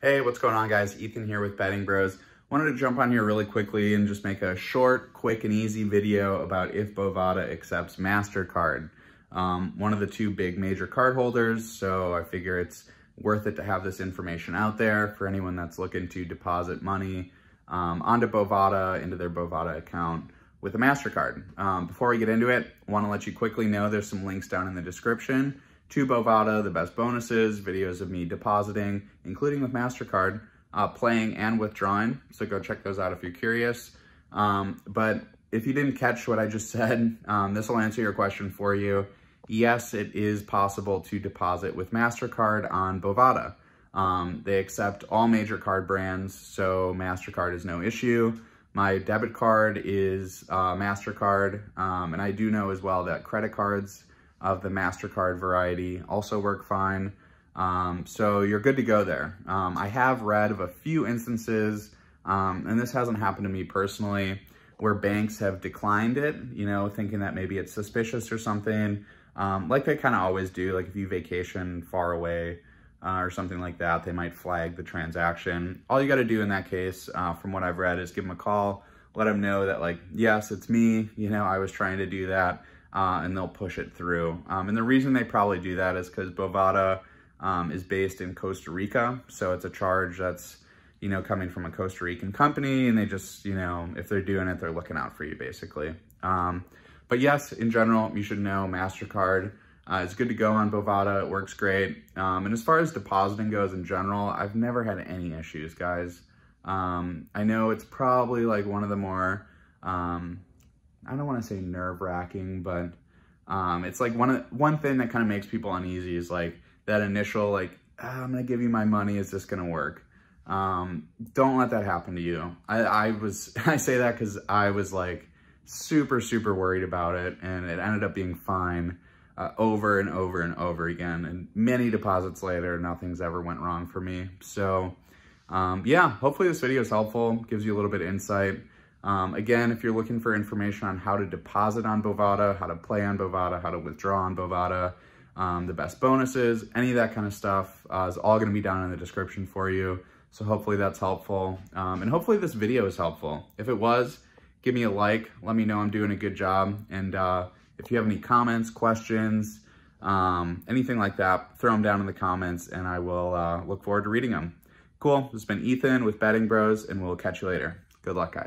Hey, what's going on guys? Ethan here with Betting Bros. Wanted to jump on here really quickly and just make a short, quick, and easy video about if Bovada accepts MasterCard. Um, one of the two big major card holders, so I figure it's worth it to have this information out there for anyone that's looking to deposit money um, onto Bovada, into their Bovada account with a MasterCard. Um, before we get into it, want to let you quickly know there's some links down in the description to Bovada, the best bonuses, videos of me depositing, including with MasterCard, uh, playing and withdrawing. So go check those out if you're curious. Um, but if you didn't catch what I just said, um, this will answer your question for you. Yes, it is possible to deposit with MasterCard on Bovada. Um, they accept all major card brands, so MasterCard is no issue. My debit card is uh, MasterCard, um, and I do know as well that credit cards of the MasterCard variety also work fine. Um, so you're good to go there. Um, I have read of a few instances, um, and this hasn't happened to me personally, where banks have declined it, you know, thinking that maybe it's suspicious or something, um, like they kind of always do. Like if you vacation far away uh, or something like that, they might flag the transaction. All you got to do in that case, uh, from what I've read, is give them a call, let them know that like, yes, it's me, you know, I was trying to do that uh, and they'll push it through. Um, and the reason they probably do that is because Bovada um, is based in Costa Rica. So it's a charge that's, you know, coming from a Costa Rican company and they just, you know, if they're doing it, they're looking out for you basically. Um, but yes, in general, you should know MasterCard uh, it's good to go on Bovada. It works great. Um, and as far as depositing goes in general, I've never had any issues, guys. Um, I know it's probably like one of the more um, I don't want to say nerve wracking, but um, it's like one of one thing that kind of makes people uneasy is like that initial like ah, I'm gonna give you my money. Is this gonna work? Um, don't let that happen to you. I, I was I say that because I was like super super worried about it, and it ended up being fine. Uh, over and over and over again. And many deposits later, nothing's ever went wrong for me. So um, yeah, hopefully this video is helpful, gives you a little bit of insight. Um, again, if you're looking for information on how to deposit on Bovada, how to play on Bovada, how to withdraw on Bovada, um, the best bonuses, any of that kind of stuff uh, is all going to be down in the description for you. So hopefully that's helpful. Um, and hopefully this video is helpful. If it was, give me a like. Let me know I'm doing a good job. And uh, if you have any comments, questions, um, anything like that, throw them down in the comments and I will uh, look forward to reading them. Cool. This has been Ethan with Betting Bros and we'll catch you later. Good luck, guys.